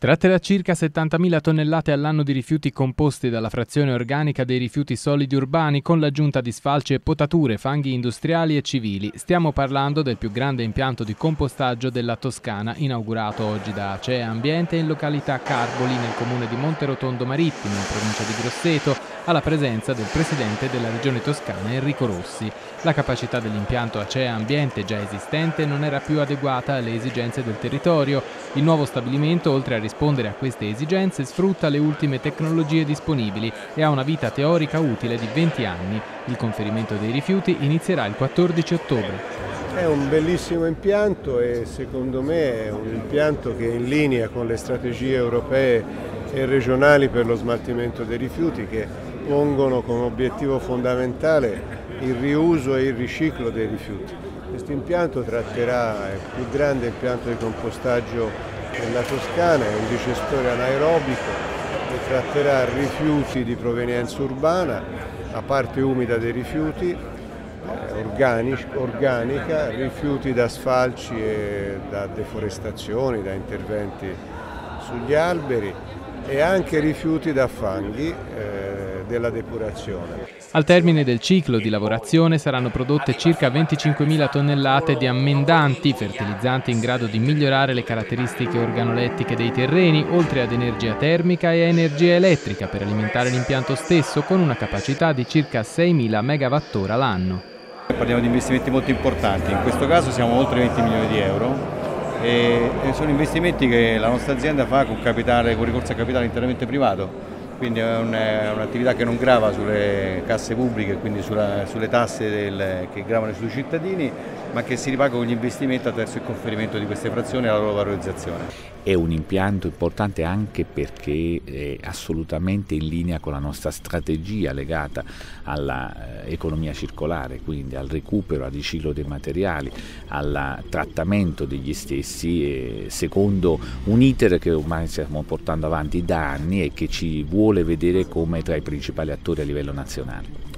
Tratterà circa 70.000 tonnellate all'anno di rifiuti composti dalla frazione organica dei rifiuti solidi urbani con l'aggiunta di sfalci e potature, fanghi industriali e civili. Stiamo parlando del più grande impianto di compostaggio della Toscana, inaugurato oggi da Acea Ambiente in località Carboli nel comune di Monterotondo Marittimo, in provincia di Grosseto, alla presenza del presidente della regione toscana Enrico Rossi. La capacità dell'impianto Acea Ambiente già esistente non era più adeguata alle esigenze del territorio. Il nuovo stabilimento, oltre a rispondere a queste esigenze sfrutta le ultime tecnologie disponibili e ha una vita teorica utile di 20 anni. Il conferimento dei rifiuti inizierà il 14 ottobre. È un bellissimo impianto e secondo me è un impianto che è in linea con le strategie europee e regionali per lo smaltimento dei rifiuti che pongono come obiettivo fondamentale il riuso e il riciclo dei rifiuti. Questo impianto tratterà il più grande impianto di compostaggio nella Toscana, è un digestore anaerobico che tratterà rifiuti di provenienza urbana, la parte umida dei rifiuti, eh, organic, organica, rifiuti da sfalci e da deforestazioni, da interventi sugli alberi e anche rifiuti da fanghi eh, della depurazione. Al termine del ciclo di lavorazione saranno prodotte circa 25.000 tonnellate di ammendanti, fertilizzanti in grado di migliorare le caratteristiche organolettiche dei terreni, oltre ad energia termica e energia elettrica per alimentare l'impianto stesso con una capacità di circa 6.000 MWh l'anno. Parliamo di investimenti molto importanti, in questo caso siamo oltre 20 milioni di euro e sono investimenti che la nostra azienda fa con, capitale, con ricorso a capitale interamente privato quindi è un'attività che non grava sulle casse pubbliche, quindi sulla, sulle tasse del, che gravano sui cittadini, ma che si ripaga con gli investimenti attraverso il conferimento di queste frazioni e la loro valorizzazione. È un impianto importante anche perché è assolutamente in linea con la nostra strategia legata all'economia circolare, quindi al recupero, al riciclo dei materiali, al trattamento degli stessi, secondo un iter che ormai stiamo portando avanti da anni e che ci vuole vedere come tra i principali attori a livello nazionale.